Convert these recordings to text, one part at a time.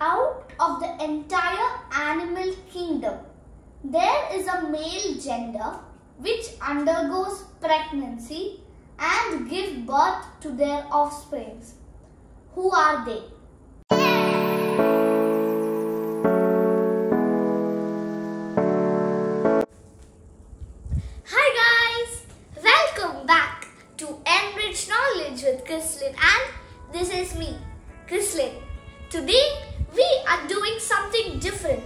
Out of the entire animal kingdom, there is a male gender which undergoes pregnancy and give birth to their offsprings. Who are they? Hi guys! Welcome back to Enrich Knowledge with Christlin and this is me, Christlin. Today are doing something different.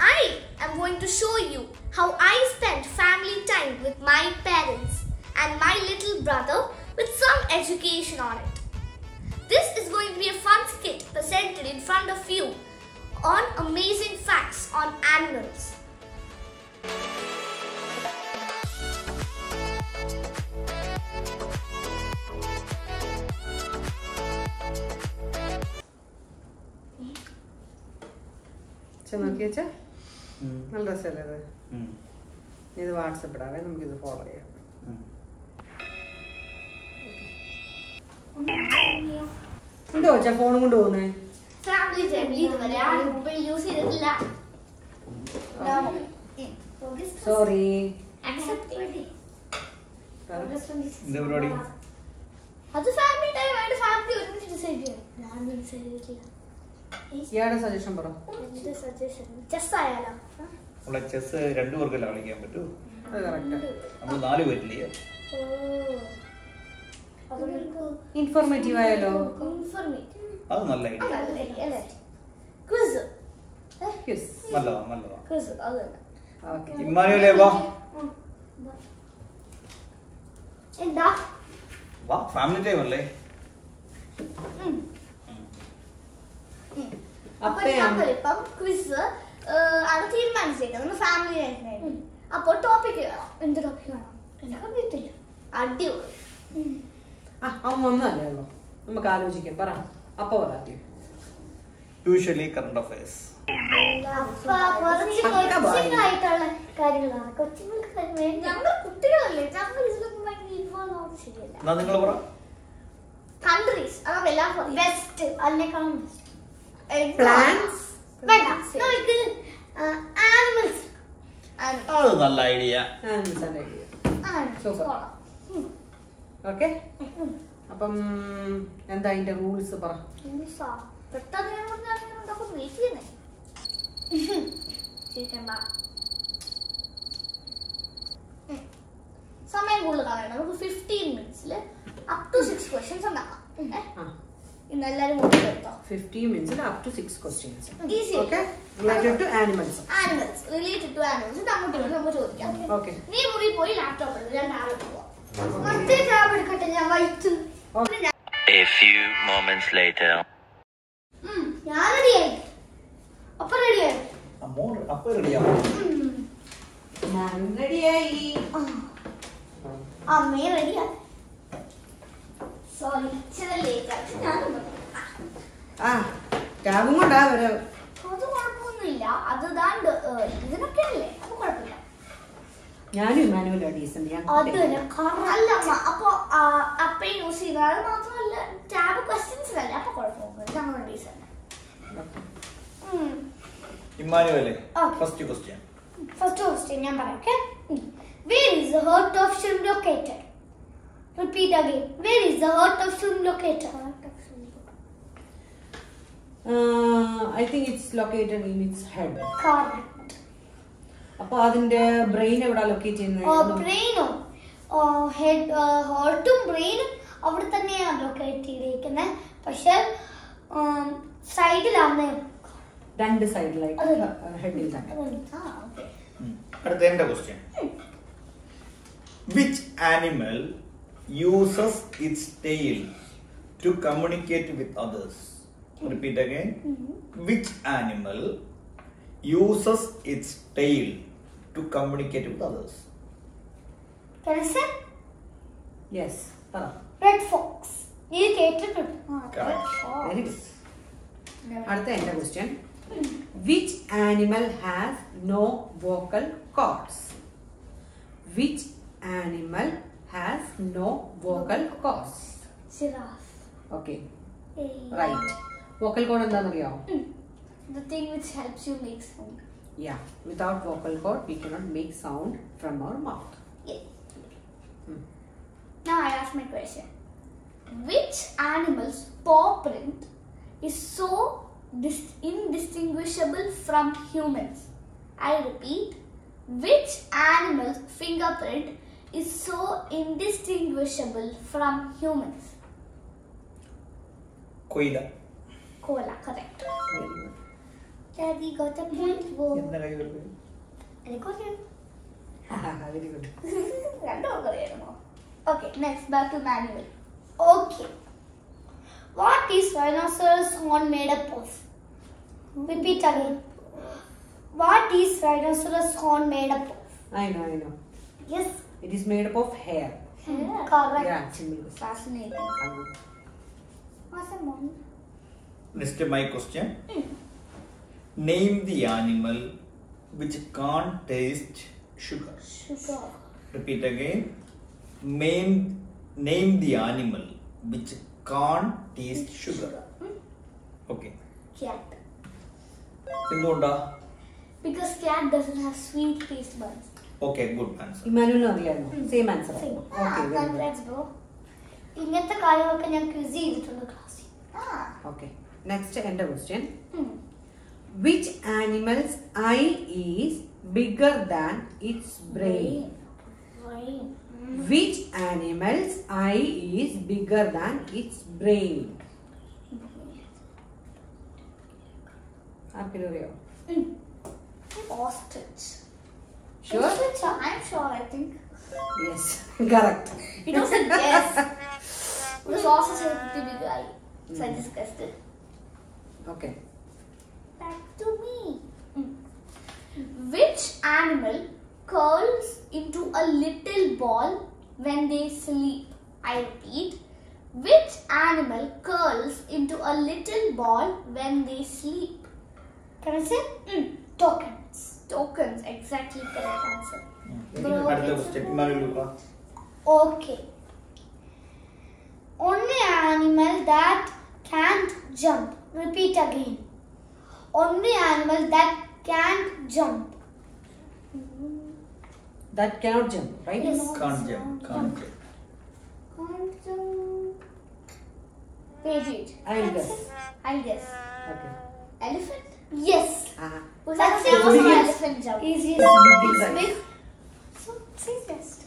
I am going to show you how I spent family time with my parents and my little brother with some education on it. This is going to be a fun skit presented in front of you on amazing facts on animals. നോക്കി വെച്ച നല്ല രസമല്ലേ ഇത്? ഇത് WhatsApp ഇടാവേ നമുക്കിത് follow ചെയ്യാം. എന്തോ വെച്ചാ ഫോണും കൊണ്ട് പോകുന്നേ? സോറി അത് ഫാമിലി ടൈം ആയിട്ട് ഫാമിലി ഒരുമിച്ച് ഡിസൈഡ് ചെയ്യാം. ഞാൻ ഡിസൈഡ് ചെയ്തിട്ടില്ല. ഇയാളുടെ സജഷൻ പറ. സജഷൻ ചെസ് ആയാലോ? നമ്മളെ ചെസ് രണ്ടു പേർക്കല്ല കളിക്കാൻ പറ്റൂ? നമ്മൾ നാല് പേരില്ലേ? ഇൻഫോർമേറ്റീവ് ആയാലോ? അത് നല്ല നല്ലതാ നല്ലതാ. ഇമ്മാനുവലേ വാ. എന്താ? വാ ഫാമിലി ടൈം അല്ലേ? അപ്പൊ നമ്മളിപ്പം ക്വിസ് ആണ് തീരുമാനിച്ചേക്കാം. നമ്മൾ ഫാമിലി ആയിരുന്നു ടോപ്പിക് വേണം എന്ത് ടോപ്പിക് വേണം എനിക്ക് അറിയത്തില്ല അടിപൊളി. ആ അവൻ ഒന്നല്ലേ ഉള്ളൂ. നമുക്ക് ആലോചിക്കാം. പറ. അപ്പൊ പറയാം. Usually current affairs countries west അതിനേക്കാളും ബെസ്റ്റ് Plants? വേണ്ട. നമുക്ക് ആനിമൽസ് അത് നല്ല ഐഡിയ Super. ഓക്കെ അപ്പം എന്താ അതിന്റെ റൂൾസ് പറ. സമയം കൂടുതൽ കളയണം നമുക്ക് ഫിഫ്റ്റീൻ മിനിറ്റ്സിൽ അപ് ടു സിക്സ് ക്വസ്റ്റ്യൻസ് ഉണ്ടാക്കാം. ഏ? ആ ഇന്ന് എല്ലാവരും കൂടി എടുത്തോ fifteen മിനിറ്റ്സിൽ up to six questions easy okay related to animals animals related to animals അങ്ങോട്ട് നമുക്ക് ചോദിക്കാം. ഓക്കെ നീ മുറി പോയി ലാപ്ടോപ്പ് എടുത്ത് രണ്ടാളും പോവാം. മറ്റേ ടാബ് എടുക്കട്ടെ. ഞാൻ wait okay A few moments later. ഞാൻ റെഡിയായി അപ്പൊ റെഡിയായി അമ്മോ അപ്പൊ റെഡിയാ ഞാൻ റെഡിയായി അമ്മേ റെഡിയാ സോറി ഇച്ചിരി ലേറ്റ് ആയി ഞാനും ആ ടാബും കൊണ്ടാ ഒരു അത് കുഴപ്പമൊന്നുമില്ല. അത് ദാണ്ട് ഏഹ്, ഇതിനൊക്കെ അല്ലേ അത് കുഴപ്പമില്ല. ഞാനും ഡീസന്റ് ഞാൻ അപ്പൊ അപ്പേ യൂസ് മാത്രമല്ല ടാബ് ക്വസ്റ്റ്യൻസ് അല്ല അപ്പൊ കുഴപ്പമൊന്നുമില്ല. ഇമ്മാനുവലേ. ഫസ്റ്റ് ക്വസ്റ്റ്യൻ ഫസ്റ്റ് ക്വസ്റ്റ്യൻ ഞാൻ പറയാം okay where is the heart of shrimp located Repeat again. Where is the heart of Sun located? Uh, I think it's located in its head. Correct. അപ്പൊ അതിന്റെ brain എവിടെ locate ചെയ്യുന്നത്? ബ്രെയിനോ head ഹോർട്ടും ബ്രെയിനും അവിടെ തന്നെയാണ് locate ചെയ്തിരിക്കുന്നത് പക്ഷെ സൈഡിലാണ് രണ്ട് സൈഡിലായിട്ട് ഹെഡിൽ തന്നെ അടുത്ത question which animal uses its tail to communicate with others. Repeat again. Mm -hmm. Which animal uses its tail to communicate with others? Can I say? Yes. Uh. Red fox. നീ കേട്ടിട്ടുണ്ട് അടുത്ത എന്റെ question. Which animal has no vocal cords? Which animal has no vocal cords giraffe okay right vocal code എന്താണെന്നറിയാമോ The thing which helps you make sound. Yeah. Without vocal cord, we cannot make sound from our mouth. Yes. Hmm. Now I ask my question. Which animal's paw print is so dis- indistinguishable from humans? I repeat, which animal's fingerprint is so indistinguishable from humans? Koala. Koala, correct. Have got a point? Wo. Very good. Okay, next back to Emmanuel. Okay. What is rhinoceros horn made up of? Repeat again. What is rhinoceros horn made up of? I know, I know. Yes. It is made up of hair. Hmm, hair? Correct. Yeah. Fascinating. What's the mom? Next, my question. Mm. Name the animal which can't taste sugar. Sugar. Repeat again. Name, name the animal which can't taste sugar. Hmm. Okay. Cat. Because cat doesn't have sweet taste buds. Okay good answer ഇമ്മാനുവിനും അറിയാമോ same answer ഇങ്ങനത്തെ കാര്യങ്ങളൊക്കെ ഞാൻ quiz ചെയ്തിട്ടുണ്ട് ക്ലാസ്സിൽ okay next എന്റെ question. Which animal's eye is bigger than its brain which animal's eye is bigger than its brain ആർക്കിനറിയോ അറിയോ? Sure? sure? I'm sure, I think. Yes, correct. It was a guess. it was also said to be guy. So mm. I mm-hmm. just guessed it. Okay. Back to me. Which animal curls into a little ball when they sleep? I repeat. Which animal curls into a little ball when they sleep? Can I say? Mm, token tokens. Exactly correct answer. Okay. Only animal that can't jump. Repeat again. Only animal that can't jump. That cannot jump, right? Yes. Can't jump. Can't jump. Can't jump. Page it. I'll guess. I'll guess. Okay. Elephant? Yes. Ah. That's the most elephant jump. Easiest. So it's easiest.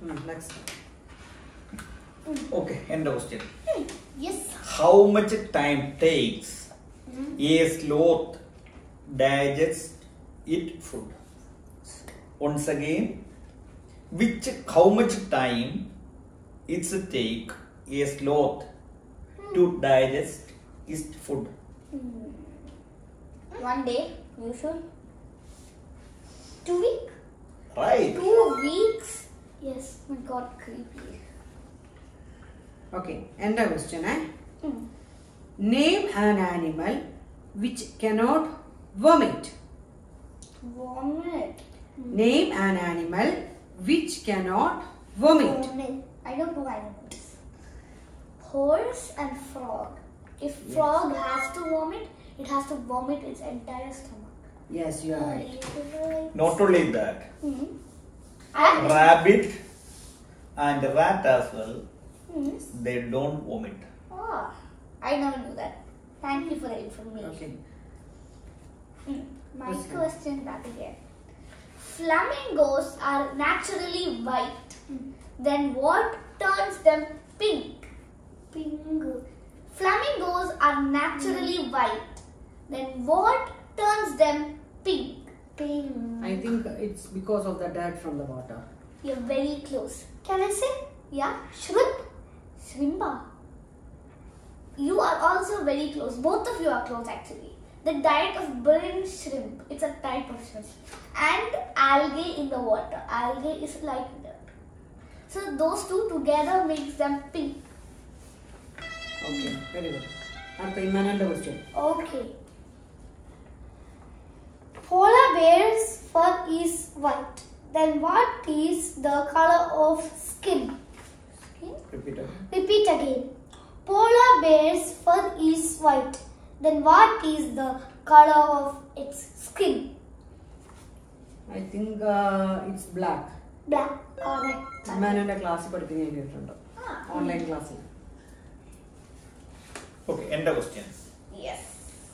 Hmm, next. Hmm. Okay, end of question. Hmm. Yes. How much time takes hmm. a sloth digest its food? Once again, which how much time it take a sloth hmm. to digest its food? Hmm. One day, you should. Two weeks? Right. Two weeks? Yes, my god, creepy. Okay, end of question, eh? Mm. Name an animal which cannot vomit. Vomit. Hmm. Name an animal which cannot vomit. vomit. I don't know animals. Horse and frog. If Yes. frog has to vomit, it has to vomit its entire stomach. yes you are right not only that Hmm. And rabbit and rat as well Hmm. they don't vomit Ah, I never knew that. Thank you for the information. okay Hmm. My Question. question back again. Flamingos are naturally white. Then what turns them pink? Pink. Flamingos are naturally white. Then what turns them pink? Pink. i think it's because of the dirt from the water You're very close. Can I say? Yeah? Shrimp? Shrimpa. You are also very close. Both of you are close actually. The diet of brine shrimp. It's a type of shrimp. And algae in the water. Algae is like dirt. So those two together makes them pink. okay very good അടുത്ത ഇമ്മാനുവിന്റെ question Okay. Polar bear's fur is white. Then what is the color of skin? Skin? repeat again. Repeat again. Polar bear's fur is white. then what is the color of its skin? I think it's black Black. Correct. ഇമ്മാനുവിന്റെ ക്ലാസ്സിൽ പഠിക്കുന്ന എഴുതിയിട്ടുണ്ട് Ah. Online ക്ലാസ്സിൽ Okay, end of question. Yes.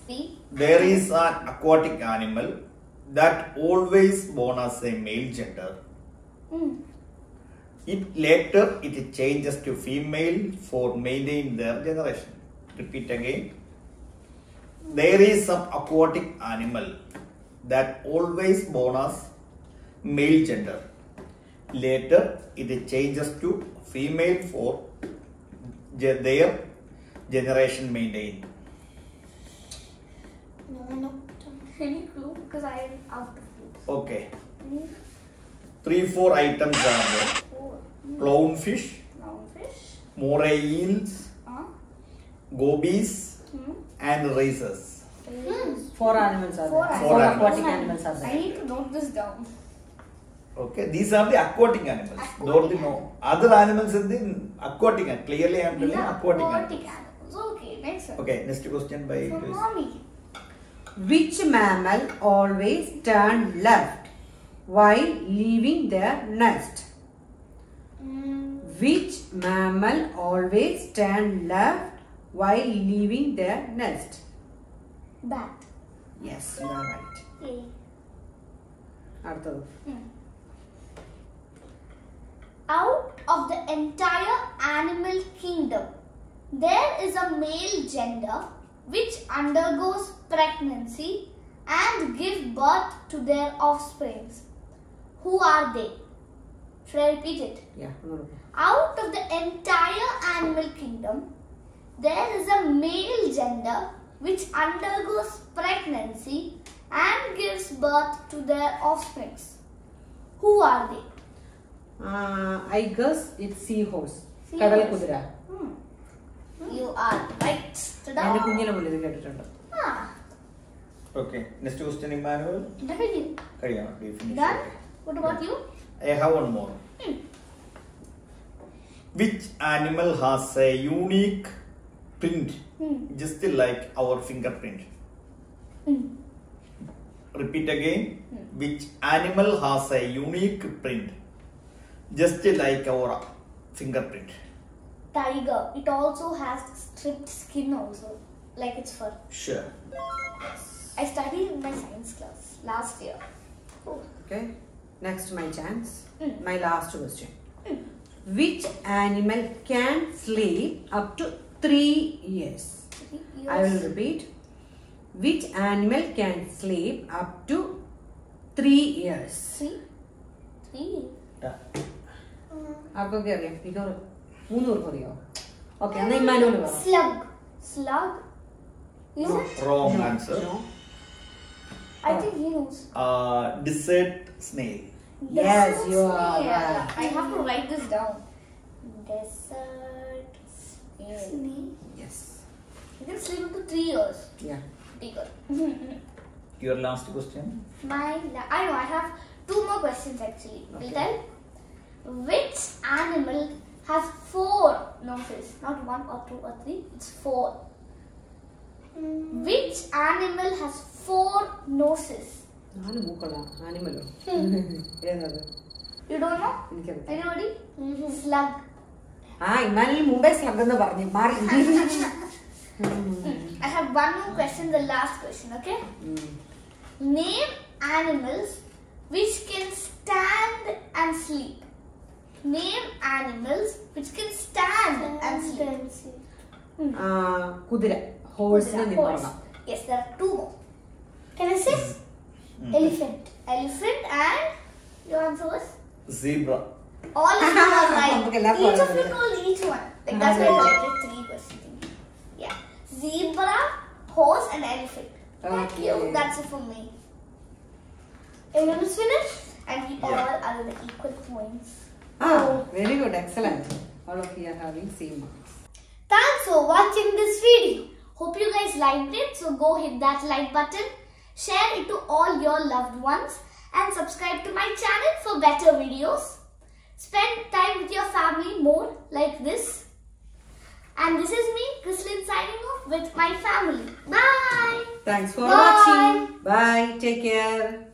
See? There is an aquatic animal that always born as a male gender. Hmm. It later it changes to female for maintain their generation. Repeat again. There is some aquatic animal that always born as male gender. Later it changes to female for ge- their generation maintain. No, no. Any clue? Because I am out of clues. Okay. Hmm. Three four items are there. Four. Clownfish, Clownfish. moray eels, Huh? gobies, Hmm. and racers. Hmm. Four animals are Four aquatic animals. Aquatic animals are I need to note this down. Okay, these are the aquatic animals. Aquatic Don't you know? Other animals in the aquatic. Clearly, I am telling aquatic, aquatic animals. animals. Okay, next one. Okay, next question by For please. mommy. Which mammal always turn left while leaving their nest? Mm, Which mammal always turn left while leaving their nest? bat. Yes, you are right. Yay. അടുത്തത് Hmm. Out of the entire animal kingdom, there is a male gender which undergoes pregnancy and give birth to their offsprings. Who are they? Should I repeat it? Yeah. Out of the entire animal kingdom, there is a male gender which undergoes pregnancy and gives birth to their offsprings. Who are they? Uh, I guess it's seahorse. Seahorse. Kadal kudra. Hmm. You are right. Ta-da. എന്റെ കുഞ്ഞിനെ മുന്നിൽ ഇത് കേട്ടിട്ടുണ്ട് Ah, Okay, next question, Emmanuel. W. Kariyana, do you finish? Done? Okay. What about you? I have one more. Hmm. Which animal has a unique print, Hmm. just like our fingerprint? Hmm. Repeat again. Hmm. Which animal has a unique print, just like our fingerprint? tiger. It also has stripped skin also, like its fur. Sure. I studied in my science class last year. Oh, okay. Next, my chance. Mm. My last question. Mm. Which animal can sleep up to three years? three years? I will repeat. Which animal can sleep up to three years? Three? Three? Yeah. Uh-huh. आपको പേർക്ക് അറിയോ okay എന്നാ Emmanuel പറ Slug. Slug. Is No. it? Wrong No, answer. no. I think he knows. Uh, desert snail. Yes, Desert you are snail. right. I have to write this down. Desert snail. Yes. You can sleep up to three years. Yeah. Pretty good. Your last question. My, la- I know. I have two more questions actually. Will Okay. tell. Which animal has four noses, not one or two or three, it's four. Mm. Which animal has four noses? ನಾನು You don't know? Don't know anybody slug I have one more question, the last question, okay? Mm. Name animals which can stand and sleep. Name animals which can stand and sleep. ആ, കുതിര ഹോഴ്സിന് Horse. നിന്നോളാം Yes, there are two more. Can I say? Mm. Elephant. Elephant and your answer was? Zebra. All of them are right. നമുക്ക് എല്ലാം Each of you പറയാം. know each one. Like that's why I collected three questions. Yeah. Zebra, horse, and elephant. Thank you. Okay. That's it for me. Everyone is finished? And we Yeah. all are the equal points. Ah, very good. Excellent. All of you are having same marks. Thanks for watching this video. Hope you guys liked it. So go hit that like button. Share it to all your loved ones. And subscribe to my channel for better videos. Spend time with your family more like this. And this is me, Christlin, signing off with my family. Bye. Thanks for Bye. watching. Bye. Take care.